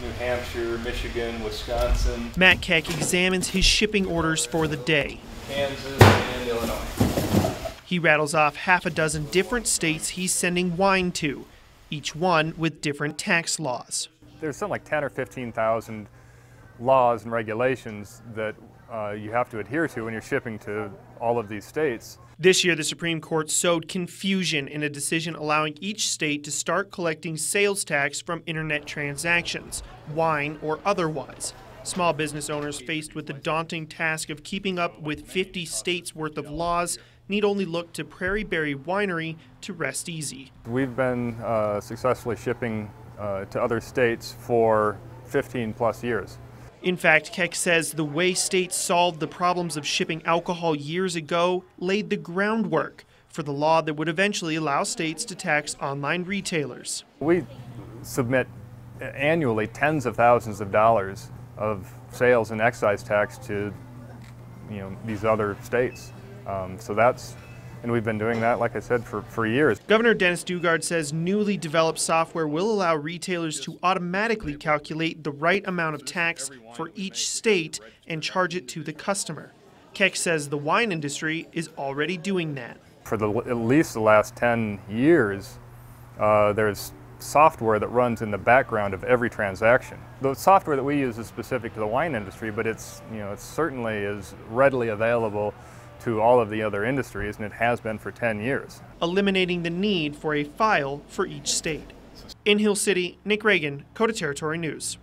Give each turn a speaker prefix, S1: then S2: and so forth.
S1: New Hampshire, Michigan, Wisconsin,
S2: Matt Keck examines his shipping orders for the day.
S1: Kansas, and Illinois.
S2: He rattles off half a dozen different states he's sending wine to, each one with different tax laws.
S3: There's something like 10 or 15,000 laws and regulations that uh, you have to adhere to when you're shipping to all of these states.
S2: This year, the Supreme Court sowed confusion in a decision allowing each state to start collecting sales tax from internet transactions, wine or otherwise. Small business owners faced with the daunting task of keeping up with 50 states worth of laws need only look to Prairie Berry Winery to rest easy.
S3: We've been uh, successfully shipping uh, to other states for 15 plus years.
S2: In fact, Keck says the way states solved the problems of shipping alcohol years ago laid the groundwork for the law that would eventually allow states to tax online retailers.
S3: We submit annually tens of thousands of dollars of sales and excise tax to you know these other states. Um, so that's and we've been doing that, like I said, for, for years.
S2: Governor Dennis Daugaard says newly developed software will allow retailers to automatically calculate the right amount of tax for each state and charge it to the customer. Keck says the wine industry is already doing that.
S3: For the, at least the last 10 years, uh, there's software that runs in the background of every transaction. The software that we use is specific to the wine industry, but it's, you know, it certainly is readily available to all of the other industries, and it has been for 10 years.
S2: Eliminating the need for a file for each state. In Hill City, Nick Reagan, KOTA Territory News.